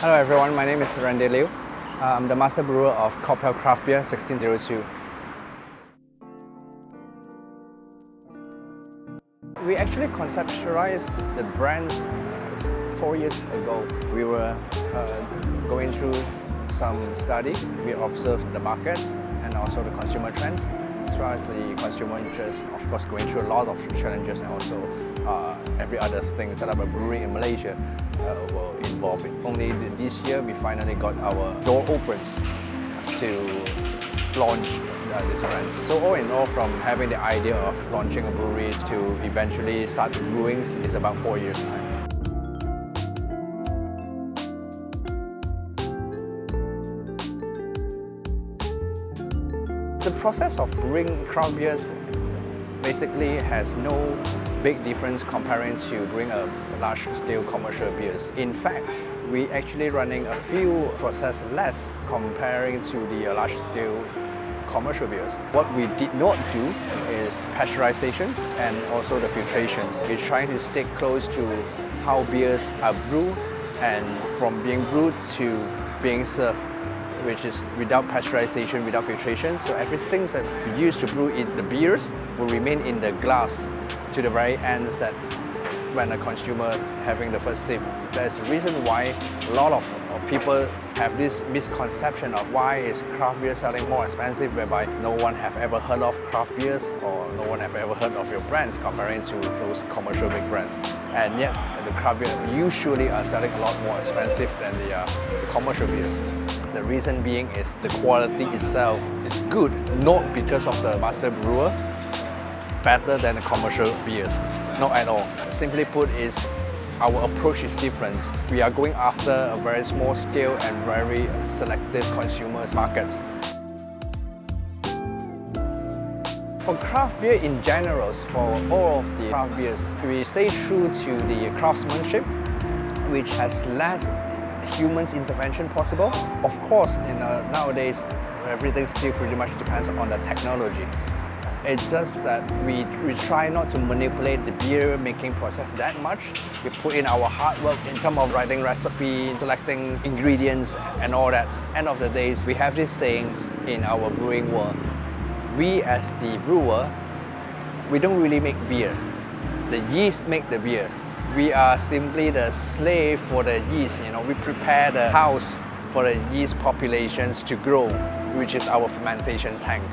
Hello everyone, my name is Randy Liu. Uh, I'm the master brewer of Coppell Craft Beer 1602. We actually conceptualized the brands four years ago. We were uh, going through some study. We observed the markets and also the consumer trends as well as the consumer interest. Of course, going through a lot of challenges and also uh, every other thing. Set up a brewery in Malaysia uh, will involve it. Only this year we finally got our door opens to launch uh, this brand. So all in all, from having the idea of launching a brewery to eventually start brewing is about four years time. The process of brewing craft beers basically has no big difference comparing to brewing a large-scale commercial beers. In fact, we actually running a few process less comparing to the uh, large-scale commercial beers. What we did not do is pasteurization and also the filtrations. We're trying to stick close to how beers are brewed and from being brewed to being served which is without pasteurization, without filtration. So everything that we use to brew in the beers will remain in the glass to the very ends that when a consumer having the first sip. There's a reason why a lot of people have this misconception of why is craft beer selling more expensive whereby no one have ever heard of craft beers or no one have ever heard of your brands comparing to those commercial big brands. And yet the craft beer usually are selling a lot more expensive than the, uh, the commercial beers. The reason being is the quality itself is good, not because of the master brewer, better than the commercial beers. Not at all. Simply put is our approach is different. We are going after a very small scale and very selective consumers market. For craft beer in general, for all of the craft beers, we stay true to the craftsmanship, which has less human intervention possible. Of course, you know, nowadays, everything still pretty much depends on the technology. It's just that we, we try not to manipulate the beer making process that much. We put in our hard work in terms of writing recipe, selecting ingredients and all that. End of the days, we have these sayings in our brewing world. We as the brewer, we don't really make beer. The yeast make the beer we are simply the slave for the yeast. You know, we prepare the house for the yeast populations to grow, which is our fermentation tank.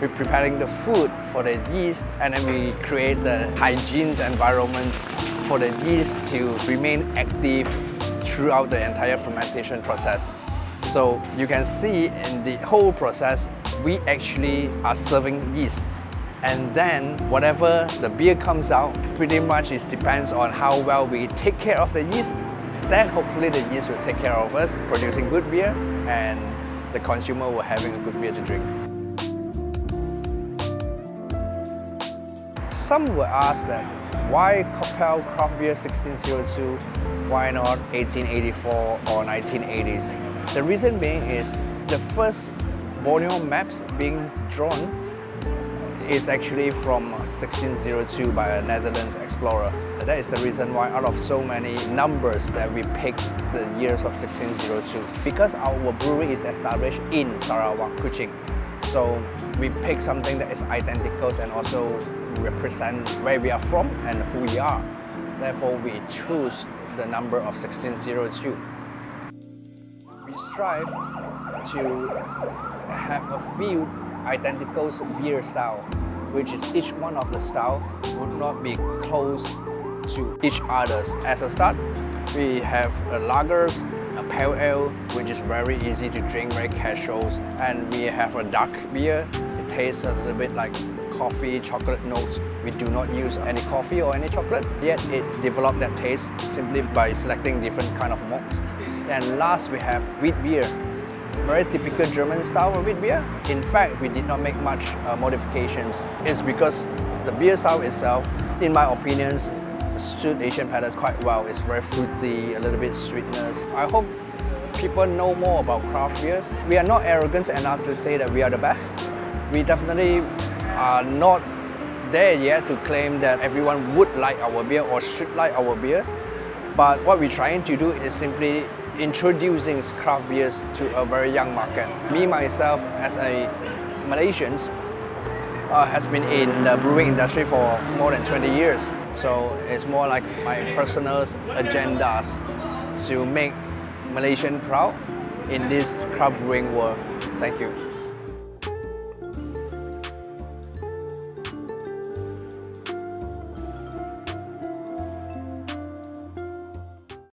We're preparing the food for the yeast and then we create the hygiene environment for the yeast to remain active throughout the entire fermentation process. So you can see in the whole process, we actually are serving yeast and then whatever the beer comes out pretty much it depends on how well we take care of the yeast. Then hopefully the yeast will take care of us producing good beer and the consumer will having a good beer to drink. Some will ask that why Coppell Craft Beer 1602 why not 1884 or 1980s the reason being is the first Borneo maps being drawn is actually from 1602 by a Netherlands explorer. That is the reason why out of so many numbers that we picked the years of 1602. Because our brewery is established in Sarawak, Kuching. So we pick something that is identical and also represent where we are from and who we are. Therefore, we choose the number of 1602. We strive to have a few identical beer style, which is each one of the style would not be close to each others. As a start, we have a lagers, a pale ale, which is very easy to drink, very casual, and we have a dark beer. It tastes a little bit like coffee, chocolate notes. We do not use any coffee or any chocolate, yet it developed that taste simply by selecting different kind of malts. And last, we have wheat beer, very typical German style of wheat beer. In fact, we did not make much uh, modifications. It's because the beer style itself, in my opinions, suit Asian palates quite well. It's very fruity, a little bit sweetness. I hope people know more about craft beers. We are not arrogant enough to say that we are the best. We definitely are not there yet to claim that everyone would like our beer or should like our beer. But what we're trying to do is simply introducing craft beers to a very young market. Me myself as a Malaysian uh, has been in the brewing industry for more than 20 years. So it's more like my personal agendas to make Malaysian proud in this craft brewing world. Thank you.